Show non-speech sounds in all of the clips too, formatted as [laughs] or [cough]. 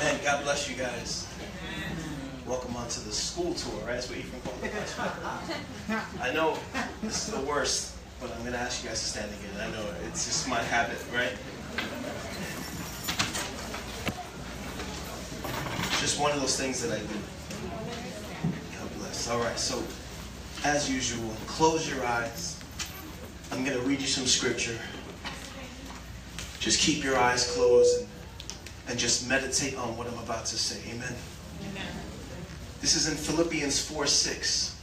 Man, God bless you guys. Welcome onto the school tour, right? That's what Ephraim called it. I know this is the worst, but I'm going to ask you guys to stand again. I know it's just my habit, right? Just one of those things that I do. God bless. All right, so as usual, close your eyes. I'm going to read you some scripture. Just keep your eyes closed and, just meditate on what I'm about to say. Amen. Amen. This is in Philippians 4 6.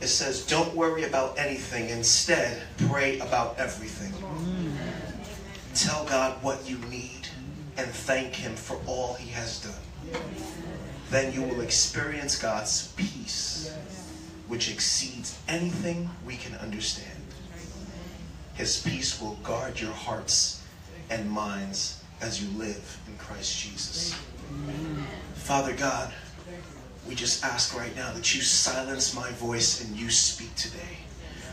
It says, Don't worry about anything. Instead, pray about everything. Tell God what you need and thank Him for all He has done. Then you will experience God's peace, which exceeds anything we can understand. His peace will guard your hearts and minds as you live in Christ Jesus. Father God, we just ask right now that you silence my voice and you speak today.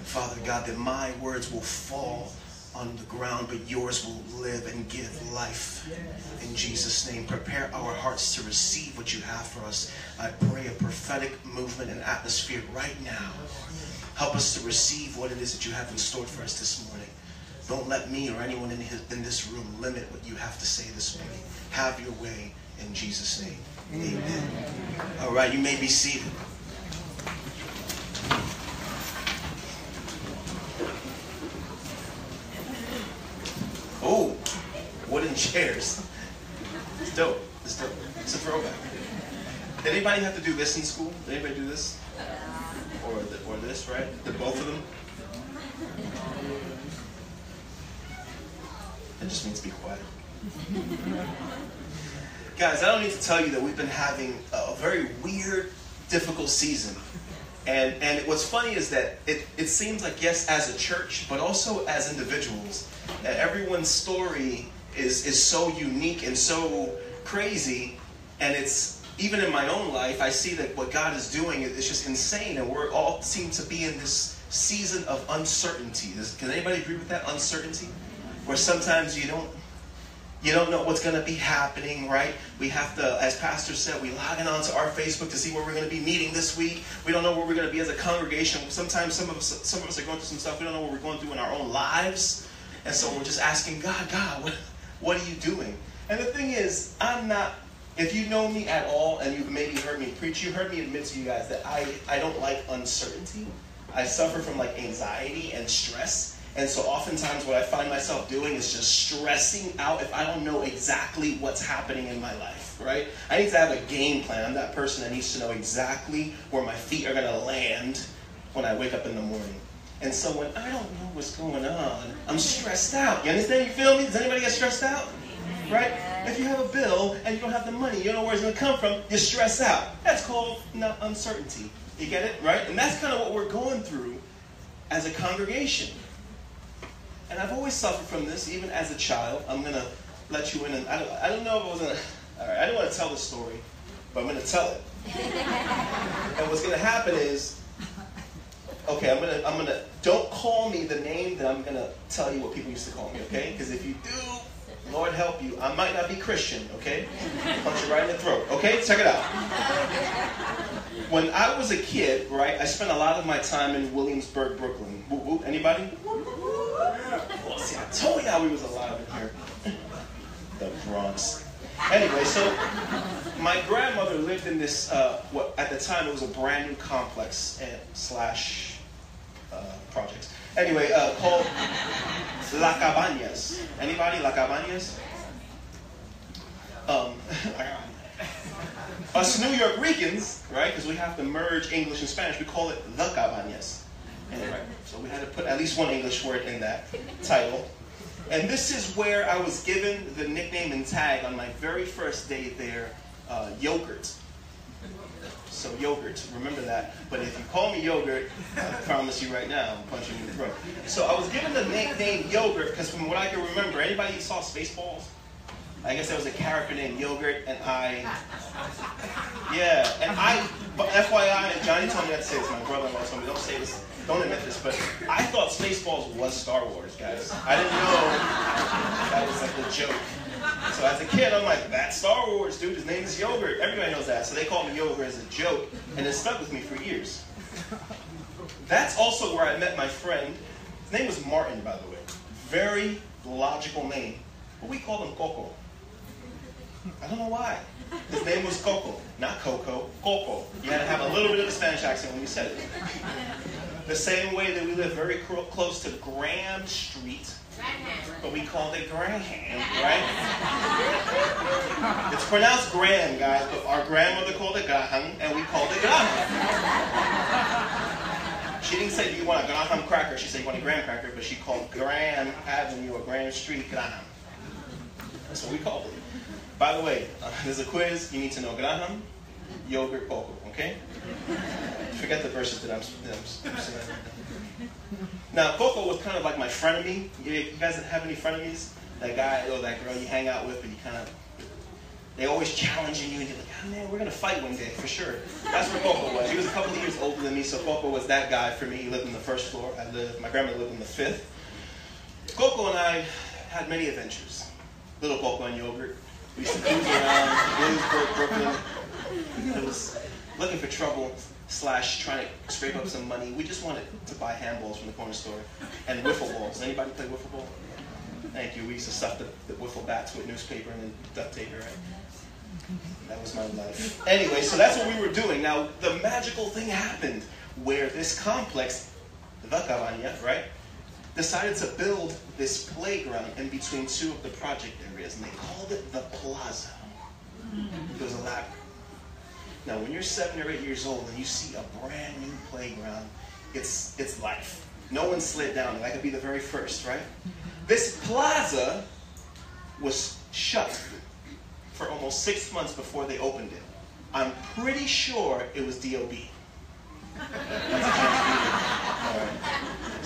Father God, that my words will fall on the ground, but yours will live and give life. In Jesus' name, prepare our hearts to receive what you have for us. I pray a prophetic movement and atmosphere right now. Help us to receive what it is that you have in store for us this morning. Don't let me or anyone in, his, in this room limit what you have to say this morning. Have your way in Jesus' name. Amen. Amen. All right, you may be seated. Oh, wooden chairs. It's dope. It's dope. It's a throwback. Did anybody have to do this in school? Did anybody do this? Or, the, or this, right? Did both of them? It just means be quiet. [laughs] Guys, I don't need to tell you that we've been having a very weird, difficult season. And, and what's funny is that it, it seems like, yes, as a church, but also as individuals, that everyone's story is, is so unique and so crazy. And it's, even in my own life, I see that what God is doing is just insane. And we're all seem to be in this season of uncertainty. Can anybody agree with that? Uncertainty? Where sometimes you don't you don't know what's going to be happening, right? We have to, as Pastor said, we log in onto our Facebook to see where we're going to be meeting this week. We don't know where we're going to be as a congregation. Sometimes some of us, some of us are going through some stuff. We don't know what we're going through in our own lives, and so we're just asking God, God, what, what are you doing? And the thing is, I'm not. If you know me at all, and you've maybe heard me preach, you heard me admit to you guys that I I don't like uncertainty. I suffer from like anxiety and stress. And so oftentimes what I find myself doing is just stressing out if I don't know exactly what's happening in my life, right? I need to have a game plan. I'm that person that needs to know exactly where my feet are going to land when I wake up in the morning. And so when I don't know what's going on, I'm stressed out. You understand? You feel me? Does anybody get stressed out? Right? If you have a bill and you don't have the money, you don't know where it's going to come from, you're stressed out. That's called not uncertainty. You get it? Right? And that's kind of what we're going through as a congregation. And I've always suffered from this, even as a child. I'm going to let you in. And I don't, I don't know if I was going to. All right, I don't want to tell the story, but I'm going to tell it. [laughs] and what's going to happen is, okay, I'm going to, I'm going to, don't call me the name that I'm going to tell you what people used to call me, okay? Because if you do, Lord help you, I might not be Christian, okay? Punch you right in the throat, okay? Check it out. When I was a kid, right, I spent a lot of my time in Williamsburg, Brooklyn. Whoop, anybody? I told y'all we was alive in here. the Bronx. Anyway, so my grandmother lived in this, uh, what at the time it was a brand new complex and slash uh, projects. Anyway, uh, called La Cabañas. Anybody? La Cabañas? Um, [laughs] us New York Ricans, right? Because we have to merge English and Spanish. We call it La Cabañas. Anyway, so we had to put at least one English word in that title. And this is where I was given the nickname and tag on my very first day there, uh, Yogurt. So yogurt, remember that. But if you call me yogurt, I promise you right now, I'm punching you in the throat. So I was given the nickname yogurt because from what I can remember, anybody saw Spaceballs? I guess there was a character named Yogurt, and I, yeah, and I, but FYI, Johnny told me not to say this, my brother-in-law told me, don't say this don't admit this, but I thought Spaceballs was Star Wars, guys. I didn't know that was like a joke. So as a kid, I'm like, that's Star Wars, dude. His name is Yogurt. Everybody knows that. So they called me Yogurt as a joke, and it stuck with me for years. That's also where I met my friend. His name was Martin, by the way. Very logical name. But we called him Coco. I don't know why. His name was Coco, not Coco, Coco. You had to have a little bit of a Spanish accent when you said it. The same way that we live very close to Graham Street, but we called it Graham, right? It's pronounced Graham, guys, but our grandmother called it Graham, and we called it Graham. She didn't say, do you want a Graham cracker? She said, you want a graham cracker, but she called Graham Avenue or Graham Street Graham. That's what we called it. By the way, uh, there's a quiz. You need to know Graham, yogurt, Coco, okay? Forget the verses that I'm, that I'm saying. Now, Coco was kind of like my frenemy. You, you guys have any frenemies? That guy or that girl you hang out with, but you kind of, they always challenging you, and you're like, oh man, we're going to fight one day, for sure. That's where Coco was. He was a couple of years older than me, so Coco was that guy for me. He lived on the first floor. I lived, my grandmother lived on the fifth. Coco and I had many adventures. Little Coco and yogurt. We used to cruise around Williamsburg, Brooklyn. It was looking for trouble slash trying to scrape up some money. We just wanted to buy handballs from the corner store and wiffle balls. Anybody play wiffle ball? Thank you. We used to stuff the, the wiffle bats with newspaper and then duct tape, right? That was my life. Anyway, so that's what we were doing. Now, the magical thing happened where this complex, the Cabaña, right, decided to build this playground in between two of the project areas, and they called it the Plaza. It was elaborate. Now, when you're seven or eight years old and you see a brand new playground, it's, it's life. No one slid down it. I could be the very first, right? Mm-hmm. This plaza was shut for almost six months before they opened it. I'm pretty sure it was DOB. [laughs]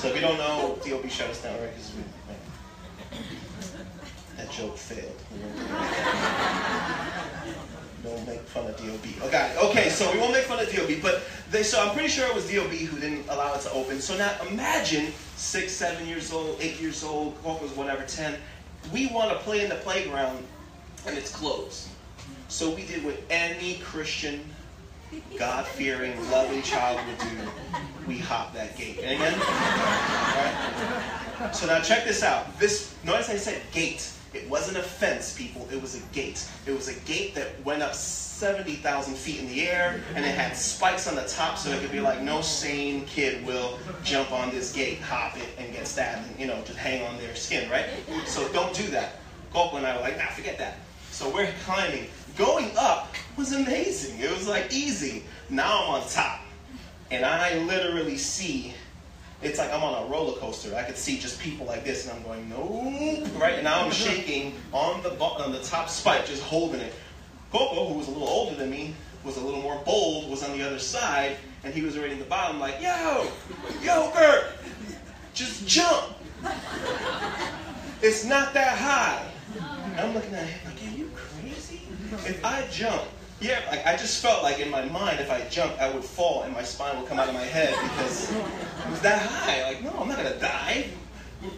So if you don't know, DOB shut us down, right? Because that joke failed. [laughs] Don't make fun of DOB. Okay, okay, so we won't make fun of DOB, but they, so I'm pretty sure it was DOB who didn't allow it to open. So now imagine six, seven years old, eight years old, was whatever, 10. We want to play in the playground and it's closed. So we did what any Christian, God-fearing, loving child would do. We hopped that gate. Amen? Right? So now check this out. This notice I said gate. It wasn't a fence, people. It was a gate. It was a gate that went up 70,000 feet in the air, and it had spikes on the top, so it could be like no sane kid will jump on this gate, hop it, and get stabbed, and you know, just hang on their skin, right? So don't do that. Coco and I were like, nah, forget that. So we're climbing. Going up was amazing. It was like easy. Now I'm on top, and I literally see it's like I'm on a roller coaster. I could see just people like this, and I'm going, no, right? And now I'm [laughs] shaking on the on the top spike, just holding it. Coco, who was a little older than me, was a little more bold, was on the other side, and he was already in the bottom, like, yo, yogurt, just jump. It's not that high. And I'm looking at him like, are you crazy? If I jump, yeah, like I just felt like in my mind, if I jumped, I would fall and my spine would come out of my head because it was that high. Like, no, I'm not gonna die.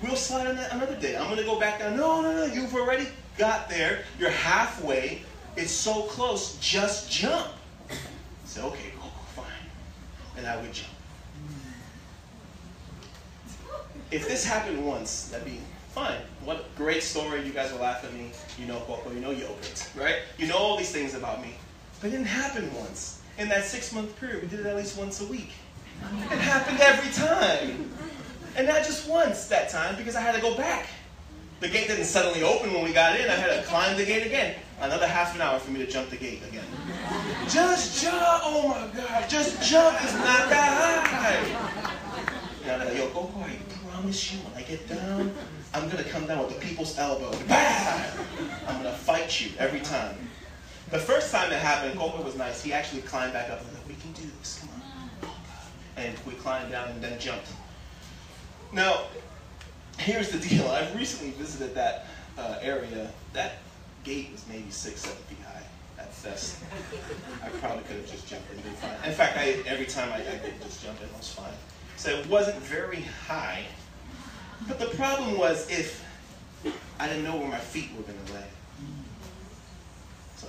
We'll slide on that another day. I'm gonna go back down. No, no, no. You've already got there. You're halfway. It's so close. Just jump. Said, okay, cool, fine. And I would jump. If this happened once, that'd be fine. What great story. You guys will laugh at me. You know Coco, you know yogurt, right? You know all these things about me. But it didn't happen once. In that six month period, we did it at least once a week. It [laughs] happened every time. And not just once that time, because I had to go back. The gate didn't suddenly open when we got in. I had to climb the gate again. Another half an hour for me to jump the gate again. Just jump! Oh my God! Just jump! It's not that high. And I'm like, yo, Coco, I promise you, when I get down, I'm gonna come down with the people's elbow. Bah! I'm gonna fight you every time. The first time it happened, Coco was nice. He actually climbed back up and like, we can do this, come on. And we climbed down and then jumped. Now, here's the deal. I've recently visited that uh, area. That gate was maybe six, seven feet high at best. I probably could have just jumped and been fine. In fact, I, every time I, I did just jump, it was fine. So it wasn't very high. But the problem was if I didn't know where my feet were going to lay.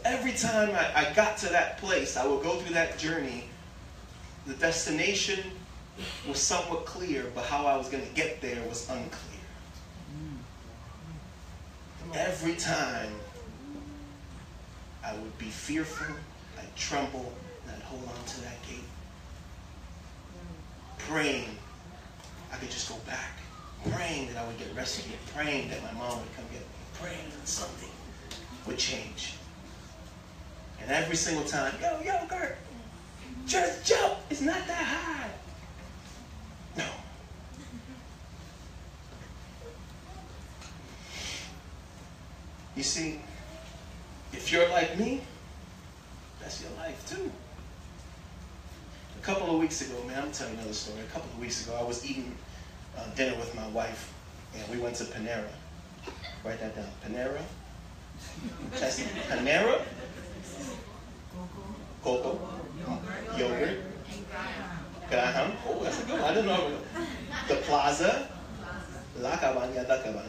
Every time I, I got to that place, I would go through that journey. The destination was somewhat clear, but how I was going to get there was unclear. Every time I would be fearful, I'd tremble, and I'd hold on to that gate. Praying I could just go back. Praying that I would get rescued. Praying that my mom would come get me. Praying that something would change. And every single time, yo, yogurt, just jump. It's not that high. No. You see, if you're like me, that's your life too. A couple of weeks ago, man, I'm telling another story. A couple of weeks ago, I was eating uh, dinner with my wife, and we went to Panera. Write that down. Panera. Panera. Coco. Yogurt. Graham. Oh, that's a good one. I didn't know. The Plaza. La Cabana, La Cabana.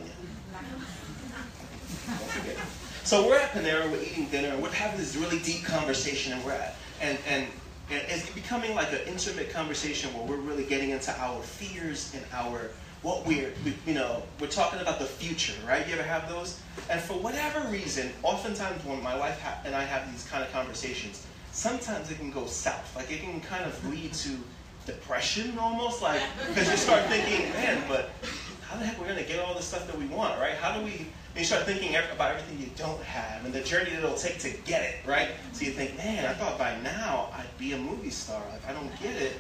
So we're at Panera, we're eating dinner, and we're having this really deep conversation, and we're at, and and and it's becoming like an intimate conversation where we're really getting into our fears and our what we're we, you know we're talking about the future, right? You ever have those? And for whatever reason, oftentimes when my wife and I have these kind of conversations, sometimes it can go south. Like it can kind of lead to depression almost, like because you start thinking, man, but how the heck we're gonna get all the stuff that we want, right? How do we and you start thinking about everything you don't have and the journey that it'll take to get it, right? So you think, man, I thought by now I'd be a movie star. If I don't get it,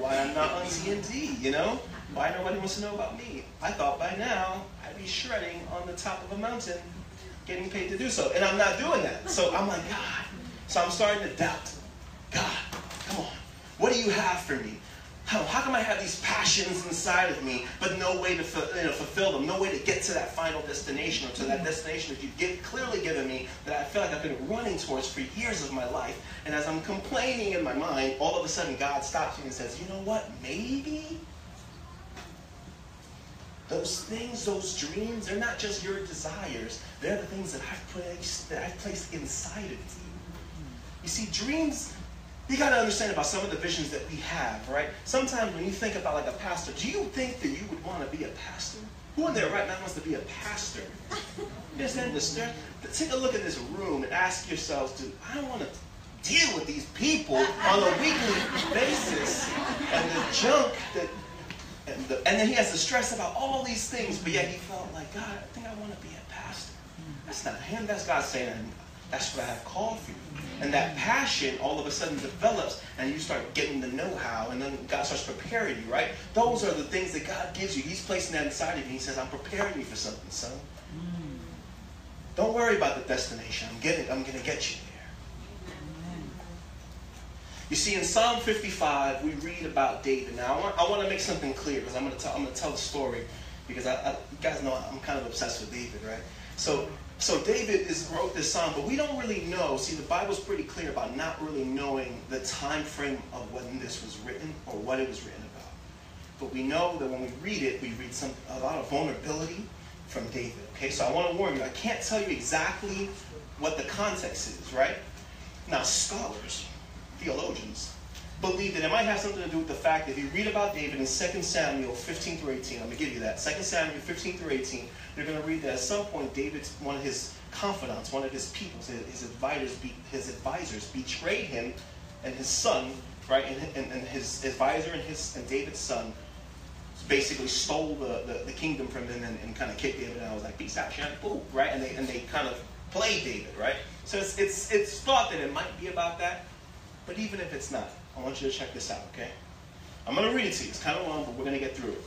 why I'm not on TNT, you know? Why nobody wants to know about me? I thought by now I'd be shredding on the top of a mountain, getting paid to do so. And I'm not doing that. So I'm like, God. So I'm starting to doubt. God, come on. What do you have for me? How, how come I have these passions inside of me, but no way to you know, fulfill them, no way to get to that final destination or to that destination that you've clearly given me that I feel like I've been running towards for years of my life. And as I'm complaining in my mind, all of a sudden God stops me and says, you know what, maybe those things, those dreams, they're not just your desires. They're the things that I've placed, that I've placed inside of you. You see, dreams you got to understand about some of the visions that we have, right? Sometimes when you think about like a pastor, do you think that you would want to be a pastor? Who in there right now wants to be a pastor? [laughs] You understand? Take a look at this room and ask yourselves, do I want to deal with these people on a weekly [laughs] basis and the junk that and, the, and then he has to stress about all these things, but yet he felt like, God, I think I want to be a pastor. That's not him. That's God saying, that's what I have called for you. And that passion all of a sudden develops and you start getting the know-how and then God starts preparing you, right? Those are the things that God gives you. He's placing that inside of you. He says, I'm preparing you for something, son. Mm. Don't worry about the destination. I'm getting I'm gonna get you there. You see, in Psalm 55, we read about David. Now, I want, I want to make something clear because I'm going to tell I'm going to tell the story because I, I, you guys know I'm kind of obsessed with David, right? So so David is, wrote this psalm, but we don't really know. See, the Bible's pretty clear about not really knowing the time frame of when this was written or what it was written about. But we know that when we read it, we read some a lot of vulnerability from David. Okay, so I want to warn you, I can't tell you exactly what the context is, right? Now, scholars, theologians, believe that it might have something to do with the fact that if you read about David in 2 Samuel 15 through 18, I'm going to give you that. 2 Samuel 15 through 18, you're going to read that at some point David's one of his confidants, one of his people, his advisors, his advisors betrayed him and his son, right? And, and, and his advisor and his and David's son basically stole the, the, the kingdom from him and, and, kind of kicked David out. I was like, peace out, Shan, boom, right? And they and they kind of played David, right? So it's, it's it's thought that it might be about that, but even if it's not, I want you to check this out, okay? I'm going to read it to you. It's kind of long, but we're going to get through it.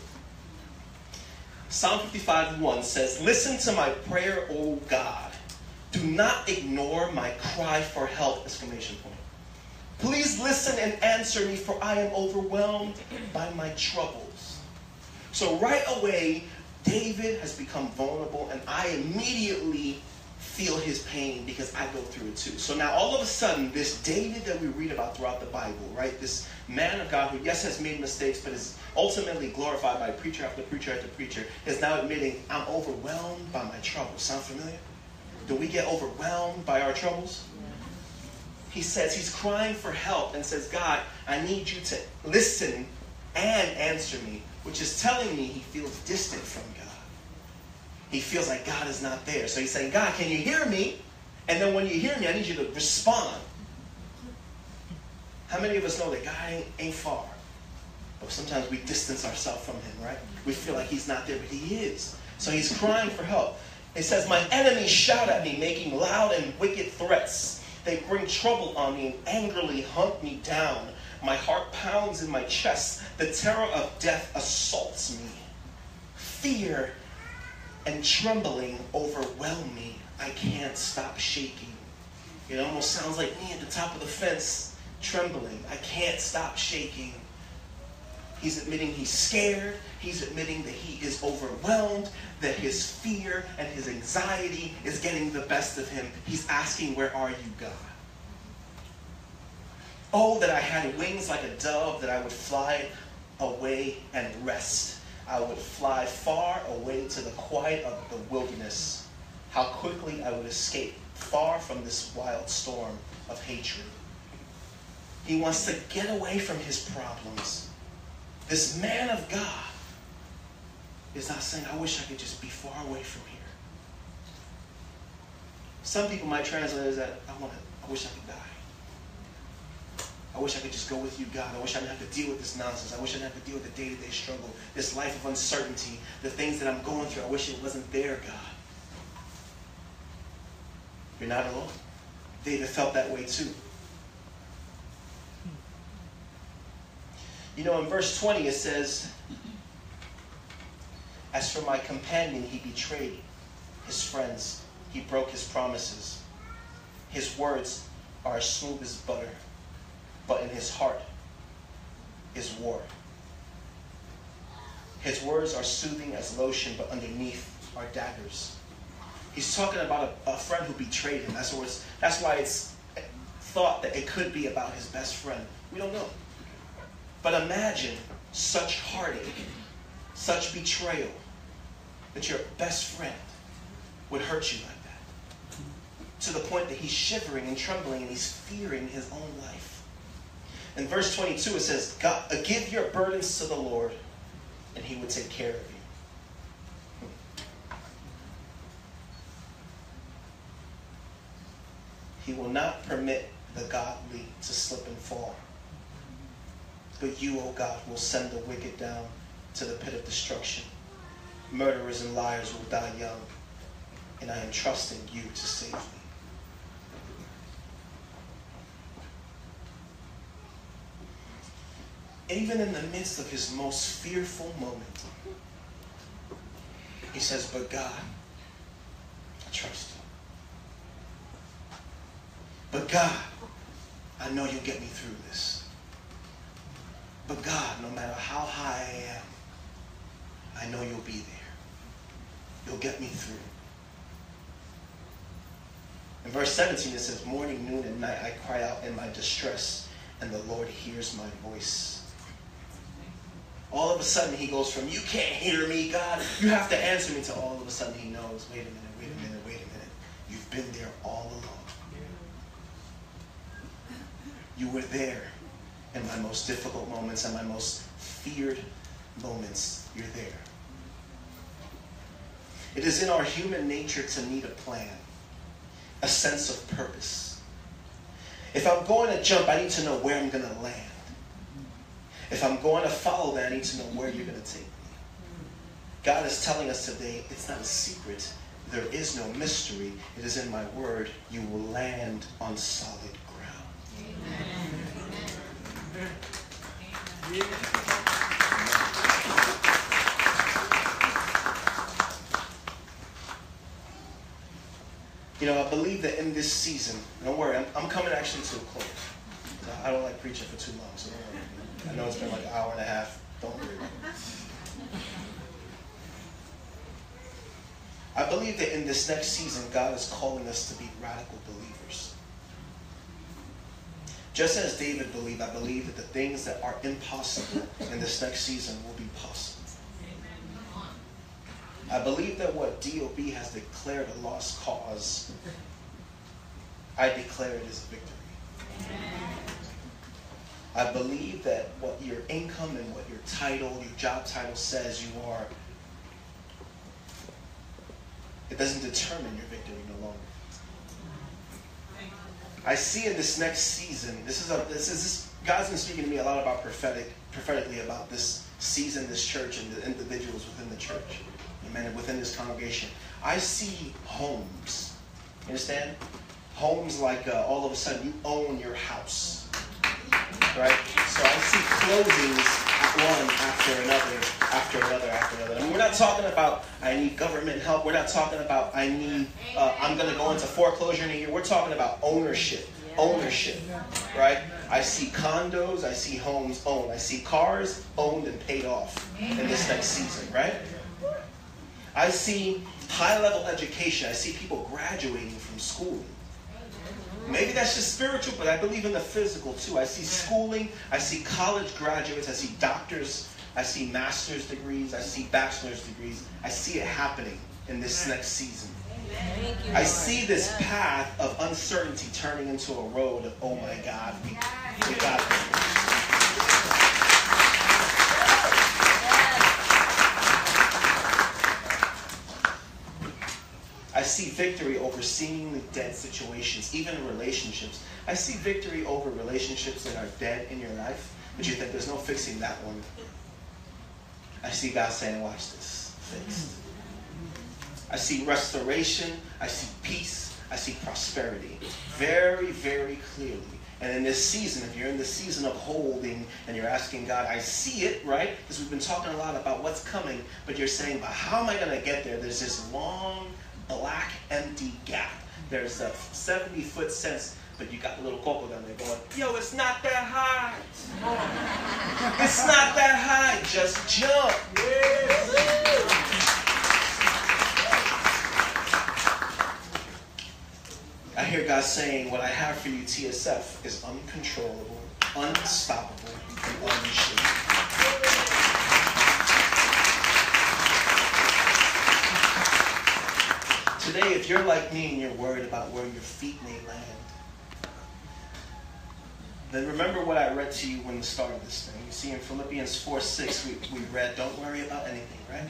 Psalm 55 1 says, Listen to my prayer, O God. Do not ignore my cry for help! Exclamation point. Please listen and answer me, for I am overwhelmed by my troubles. So right away, David has become vulnerable, and I immediately feel his pain because I go through it too. So now all of a sudden, this David that we read about throughout the Bible, right? This man of God who, yes, has made mistakes, but is ultimately glorified by preacher after preacher after preacher, is now admitting, I'm overwhelmed by my troubles. Sound familiar? Do we get overwhelmed by our troubles? He says he's crying for help and says, God, I need you to listen and answer me, which is telling me he feels distant from God. He feels like God is not there. So he's saying, God, can you hear me? And then when you hear me, I need you to respond. How many of us know that God ain't, ain't far? But sometimes we distance ourselves from him, right? We feel like he's not there, but he is. So he's crying for help. It says, My enemies shout at me, making loud and wicked threats. They bring trouble on me and angrily hunt me down. My heart pounds in my chest. The terror of death assaults me. Fear and trembling overwhelm me. I can't stop shaking. It almost sounds like me at the top of the fence, trembling. I can't stop shaking. He's admitting he's scared. He's admitting that he is overwhelmed, that his fear and his anxiety is getting the best of him. He's asking, Where are you, God? Oh, that I had wings like a dove, that I would fly away and rest. I would fly far away to the quiet of the wilderness. How quickly I would escape far from this wild storm of hatred. He wants to get away from his problems. This man of God is not saying, I wish I could just be far away from here. Some people might translate it as that, I want to, I wish I could die. I wish I could just go with you, God. I wish I didn't have to deal with this nonsense. I wish I didn't have to deal with the day-to-day struggle, this life of uncertainty, the things that I'm going through. I wish it wasn't there, God. You're not alone. David felt that way too. You know, in verse 20 it says, As for my companion, he betrayed his friends, he broke his promises. His words are as smooth as butter, but in his heart is war. His words are soothing as lotion, but underneath are daggers. He's talking about a, a friend who betrayed him. That's, it's, that's why it's thought that it could be about his best friend. We don't know. But imagine such heartache, such betrayal, that your best friend would hurt you like that. To the point that he's shivering and trembling and he's fearing his own life. In verse 22, it says, God, uh, Give your burdens to the Lord, and he would take care of you. He will not permit the godly to slip and fall. But you, O God, will send the wicked down to the pit of destruction. Murderers and liars will die young, and I am trusting you to save me. Even in the midst of his most fearful moment, he says, But God, I trust you. But God, I know you'll get me through this. But God, no matter how high I am, I know you'll be there. You'll get me through. In verse 17, it says, Morning, noon, and night I cry out in my distress, and the Lord hears my voice. All of a sudden, he goes from, You can't hear me, God. You have to answer me, to all of a sudden, he knows, Wait a minute, wait a minute, wait a minute. You've been there all along. You were there in my most difficult moments and my most feared moments, you're there. It is in our human nature to need a plan, a sense of purpose. If I'm going to jump, I need to know where I'm going to land. If I'm going to follow that, I need to know where you're going to take me. God is telling us today it's not a secret. There is no mystery. It is in my word. You will land on solid ground. Amen. You know, I believe that in this season, don't worry, I'm, I'm coming actually to a close. I don't like preaching for too long, so. I know it's been like an hour and a half. Don't worry. I believe that in this next season, God is calling us to be radical believers. Just as David believed, I believe that the things that are impossible in this next season will be possible. I believe that what DOB has declared a lost cause, I declare it as a victory. I believe that what your income and what your title, your job title says you are, it doesn't determine your victory no longer. I see in this next season, this is a this is this God's been speaking to me a lot about prophetic prophetically about this season, this church, and the individuals within the church. Amen. Within this congregation. I see homes. You understand? Homes like uh, all of a sudden you own your house. Right? So I see closings one after another, after another, after another. I mean, we're not talking about I need government help. We're not talking about I need uh, I'm going to go into foreclosure in a year. We're talking about ownership, ownership, right? I see condos, I see homes owned, I see cars owned and paid off in this next season, right? I see high level education. I see people graduating from school. Maybe that's just spiritual, but I believe in the physical too. I see schooling, I see college graduates, I see doctors, I see master's degrees, I see bachelor's degrees. I see it happening in this next season. I see this path of uncertainty turning into a road of, oh my God, we, we got I see victory over seemingly dead situations, even relationships. I see victory over relationships that are dead in your life, but you think there's no fixing that one. I see God saying, watch this, fixed. I see restoration. I see peace. I see prosperity. Very, very clearly. And in this season, if you're in the season of holding and you're asking God, I see it, right? Because we've been talking a lot about what's coming, but you're saying, but how am I going to get there? There's this long black, empty gap. There's a 70 foot sense, but you got a little coco down there going, yo, it's not that high. it's not that high. Just jump. I hear God saying, What I have for you, TSF, is uncontrollable, unstoppable, and unshakable. Today, if you're like me and you're worried about where your feet may land, then remember what I read to you when we started this thing. You see, in Philippians 4 6, we, we read, Don't worry about anything, right?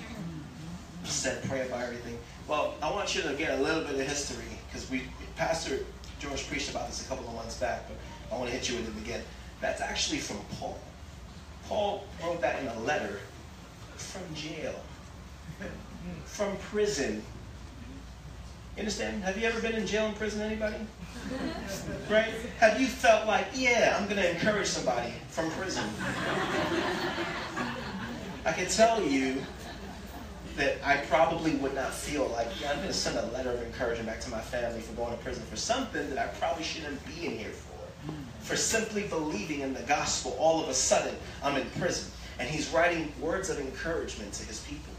He said, Pray about everything. Well, I want you to get a little bit of history because we, Pastor George preached about this a couple of months back, but I want to hit you with it again. That's actually from Paul. Paul wrote that in a letter from jail, from prison you understand? Have you ever been in jail and prison, anybody? [laughs] Right? Have you felt like, yeah, I'm going to encourage somebody from prison? I can tell you that I probably would not feel like, yeah, I'm going to send a letter of encouragement back to my family for going to prison for something that I probably shouldn't be in here for. For simply believing in the gospel, all of a sudden, I'm in prison. And he's writing words of encouragement to his people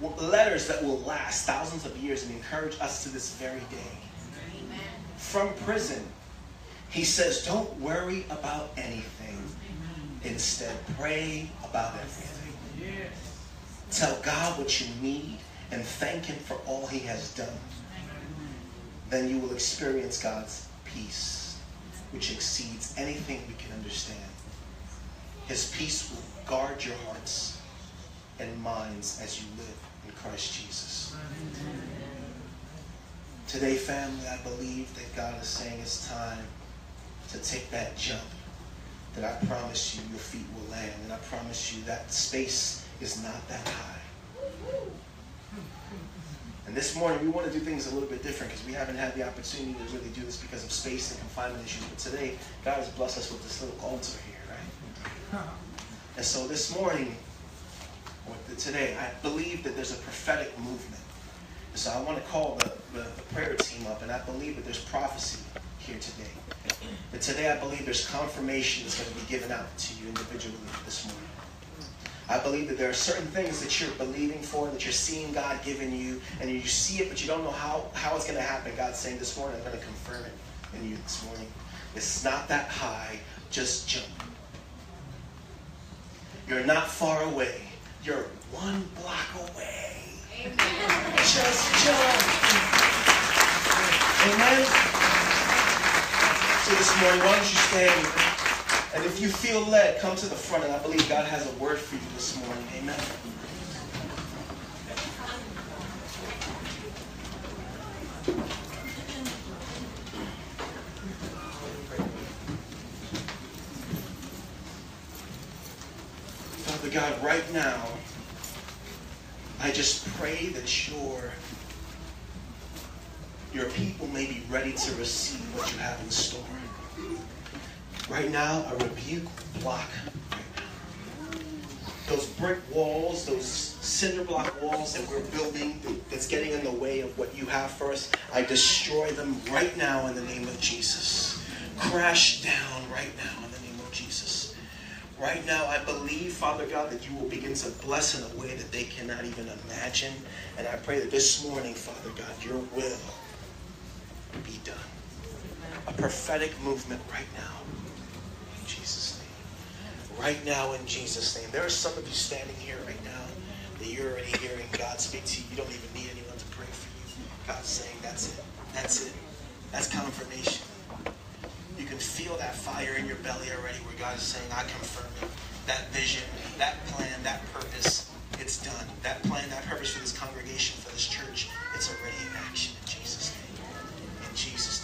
letters that will last thousands of years and encourage us to this very day. Amen. From prison, he says, Don't worry about anything. Instead, pray about everything. Yes. Tell God what you need and thank Him for all He has done. Then you will experience God's peace, which exceeds anything we can understand. His peace will guard your hearts and minds as you live Christ Jesus. Today, family, I believe that God is saying it's time to take that jump. That I promise you your feet will land. And I promise you that space is not that high. And this morning, we want to do things a little bit different because we haven't had the opportunity to really do this because of space and confinement issues. But today, God has blessed us with this little altar here, right? And so this morning, today, I believe that there's a prophetic movement. So I want to call the, the, the, prayer team up, and I believe that there's prophecy here today. But today I believe there's confirmation that's going to be given out to you individually this morning. I believe that there are certain things that you're believing for, that you're seeing God giving you, and you see it, but you don't know how, how it's going to happen. God's saying this morning, I'm going to confirm it in you this morning. It's not that high, just jump. You're not far away you're one block away. Amen. Just jump. Amen. So this morning, why don't you stand? And if you feel led, come to the front, and I believe God has a word for you this morning. Amen. Father God, right now, I just pray that your, your people may be ready to receive what you have in store. Right now, I rebuke block. Those brick walls, those cinder block walls that we're building that's getting in the way of what you have for us, I destroy them right now in the name of Jesus. Crash down right now in the name of Jesus. Right now, I believe, Father God, that you will begin to bless in a way that they cannot even imagine. And I pray that this morning, Father God, your will be done. A prophetic movement right now. In Jesus' name. Right now, in Jesus' name. There are some of you standing here right now that you're already hearing God speak to you. You don't even need anyone to pray for you. God's saying, that's it. That's it. That's confirmation. You can feel that fire in your belly already where God is saying, I confirm it. That vision, that plan, that purpose, it's done. That plan, that purpose for this congregation, for this church, it's already in action in Jesus' name. In Jesus' name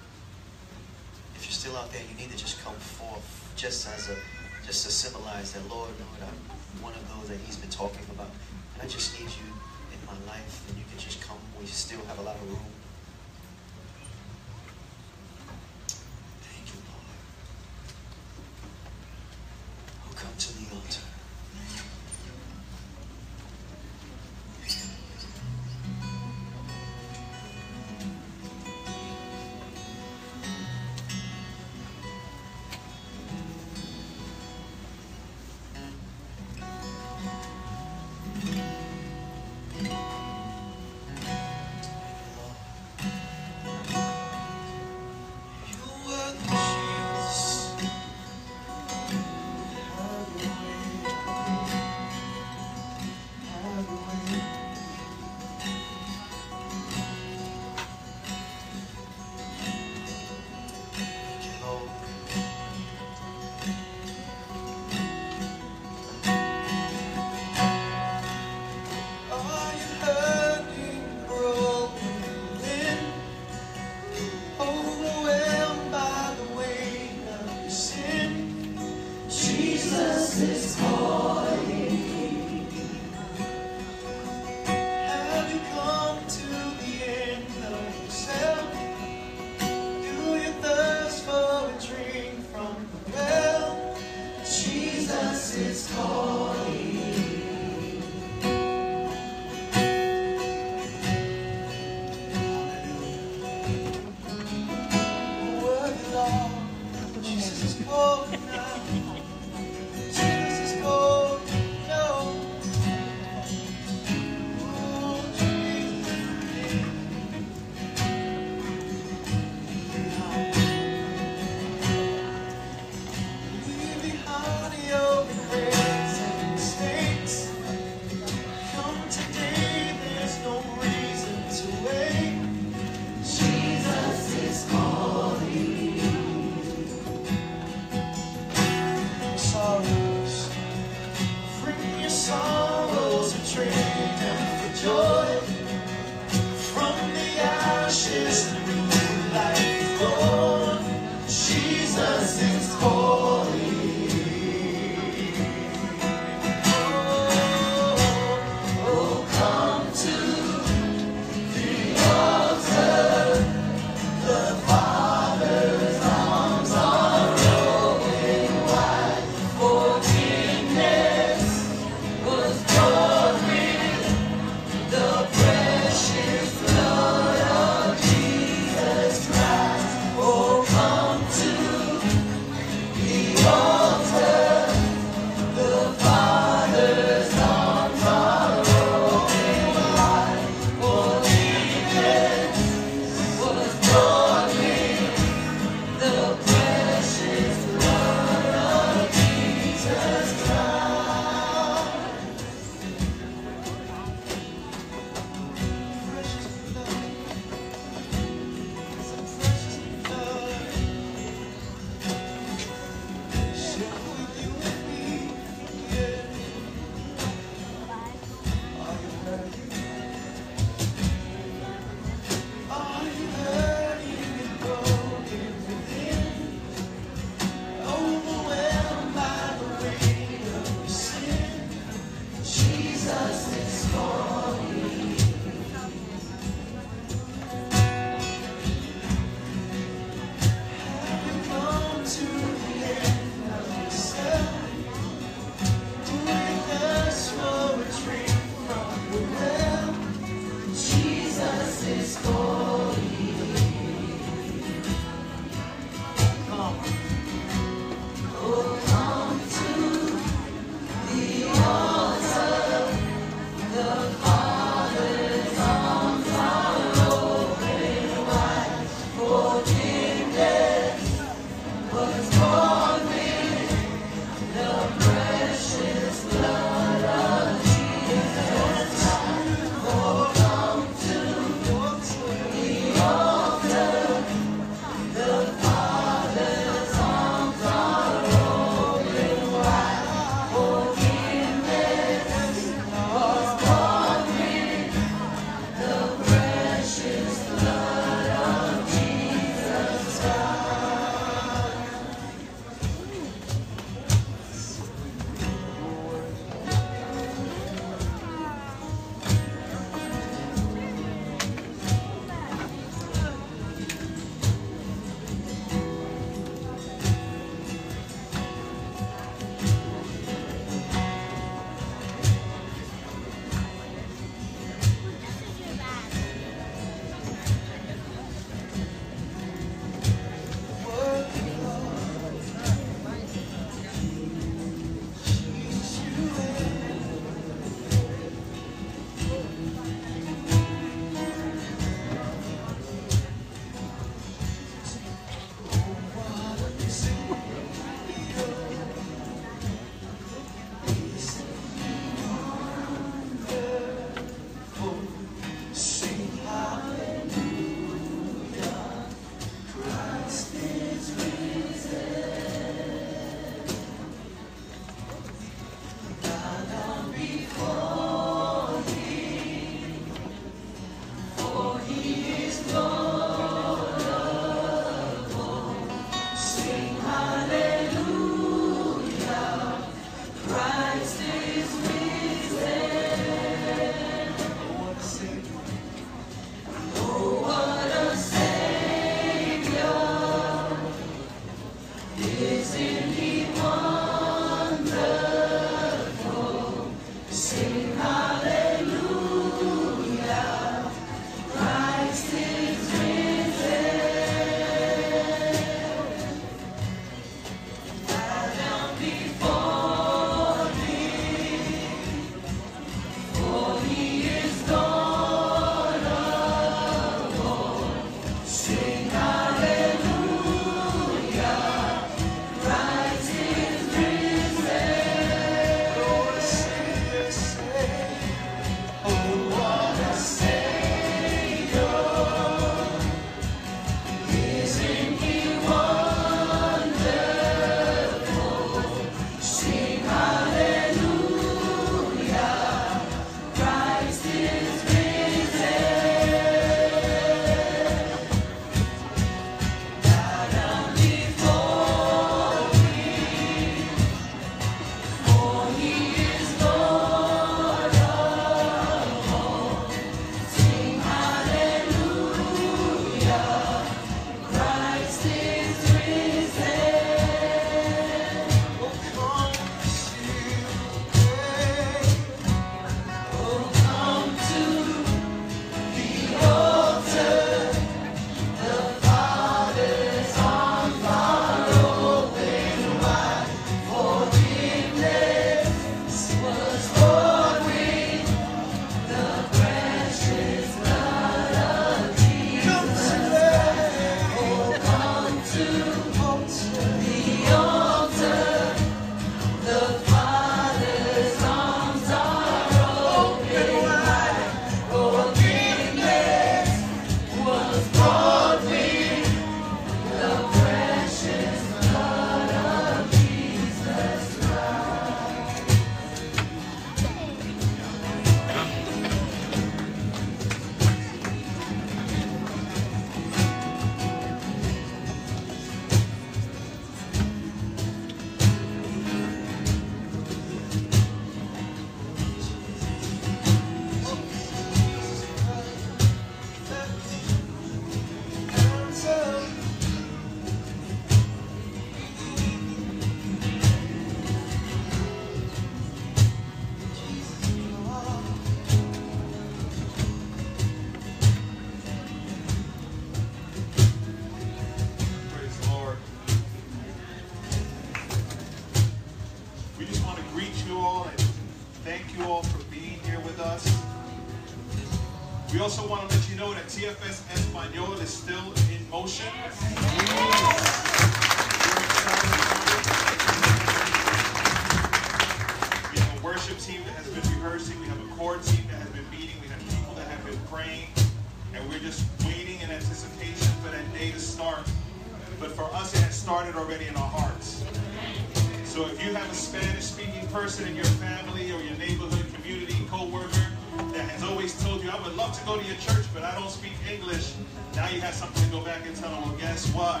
person in your family or your neighborhood, community, co-worker that has always told you, I would love to go to your church, but I don't speak English, now you have something to go back and tell them, well, guess what?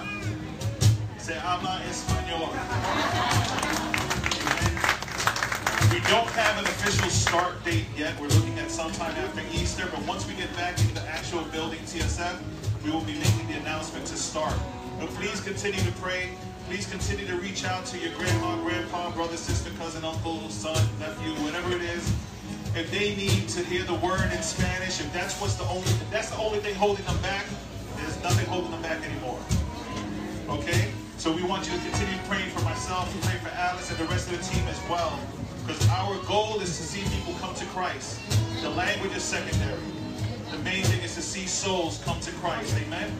Say, habla español. We don't have an official start date yet. We're looking at sometime after Easter, but once we get back into the actual building, TSF, we will be making the announcement to start. But please continue to pray. Please continue to reach out to your grandma, grandpa, brother, sister, cousin, uncle, son, nephew, whatever it is. If they need to hear the word in Spanish, if that's what's the only if that's the only thing holding them back, there's nothing holding them back anymore. Okay? So we want you to continue praying for myself, pray for Alice and the rest of the team as well. Because our goal is to see people come to Christ. The language is secondary. The main thing is to see souls come to Christ. Amen?